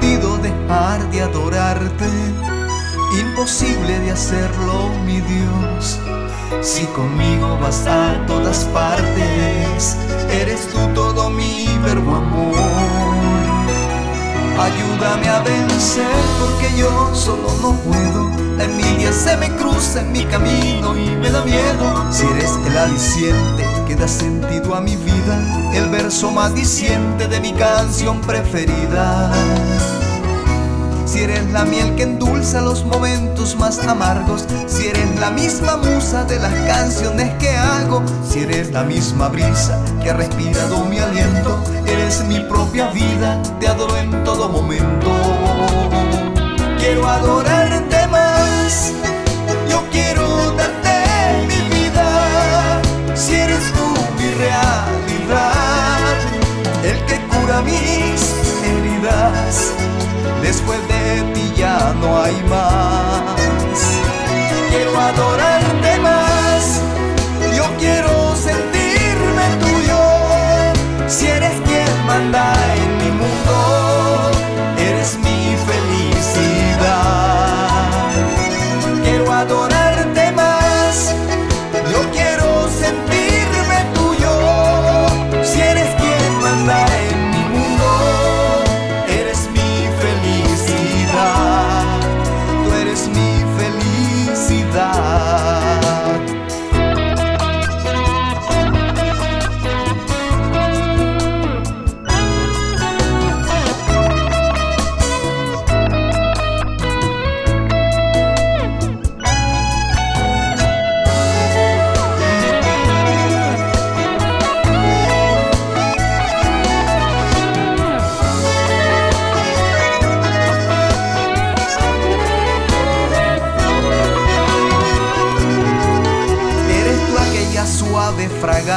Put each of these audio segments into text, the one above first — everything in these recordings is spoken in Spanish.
dejar de adorarte. Imposible de hacerlo, mi Dios. Si conmigo vas a todas partes, eres tú todo mi verbo amor. Ayúdame a vencer yo solo no puedo. La envidia se me cruza en mi camino y me da miedo. Si eres el aliciente que da sentido a mi vida, el verso más diciente de mi canción preferida. Si eres la miel que endulza los momentos más amargos, si eres la misma musa de las canciones que hago, si eres la misma brisa que ha respirado mi aliento, eres mi propia vida, te adoro en todo momento. Quiero adorarte más, yo quiero darte mi vida, si eres tú mi realidad, el que cura mis heridas. Después de ti ya no hay más. Quiero adorarte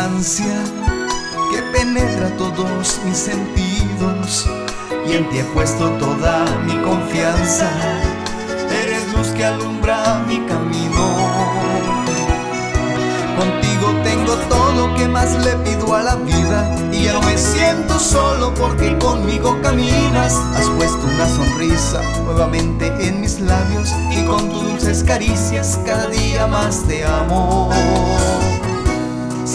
que penetra todos mis sentidos y en ti he puesto toda mi confianza. Eres luz que alumbra mi camino. Contigo tengo todo lo que más le pido a la vida y ya no me siento solo porque conmigo caminas. Has puesto una sonrisa nuevamente en mis labios y con tus dulces caricias cada día más te amo.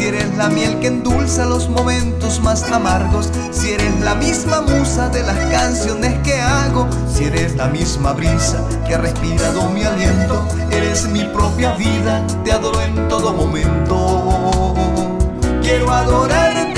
Eres la miel que endulza los momentos más amargos, si eres la misma musa de las canciones que hago, si eres la misma brisa que ha respirado mi aliento, eres mi propia vida, te adoro en todo momento. Quiero adorarte